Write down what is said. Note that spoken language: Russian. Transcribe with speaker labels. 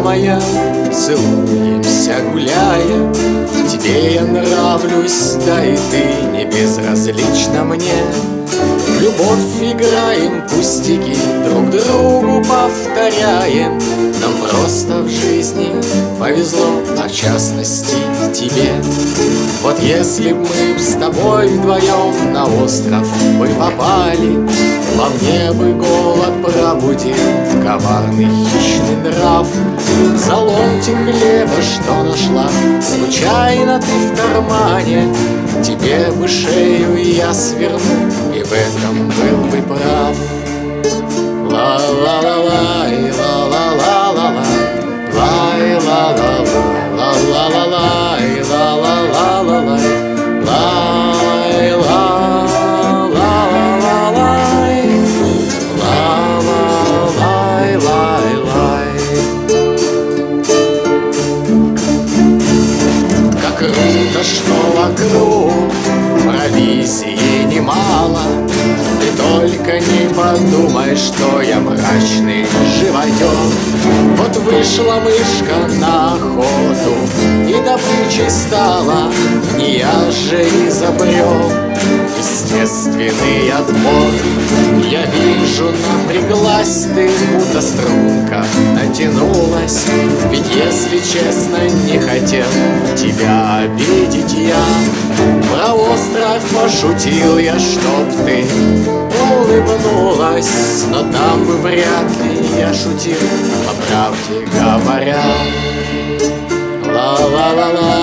Speaker 1: моя, целуемся гуляя Тебе я нравлюсь, да и ты не безразлична мне. Любовь играем пустяки, друг другу повторяем. Нам просто в жизни повезло, а в частности тебе. Вот если б мы с тобой вдвоем на остров бы попали Во мне бы голод пробудил коварный хищный нрав За ломтик хлеба, что нашла, случайно ты в кармане. Тебе бы шею я сверну, и в этом был бы прав круто, что вокруг провизии немало. Ты только не подумай, что я мрачный живодер. Вот вышла мышка на охоту И добычей стала Не я же изобрел Естественный отбор. Я вижу, напряглась ты, будто струнка натянулась Ведь если честно, не хотел тебя обидеть я Про остров пошутил я, чтоб ты улыбнулась Но там бы вряд ли я шутил, по правде говоря. Ла-ла-ла-лай,